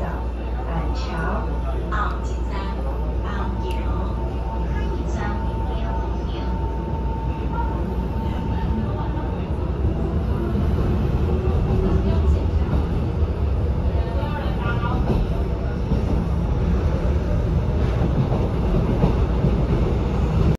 down.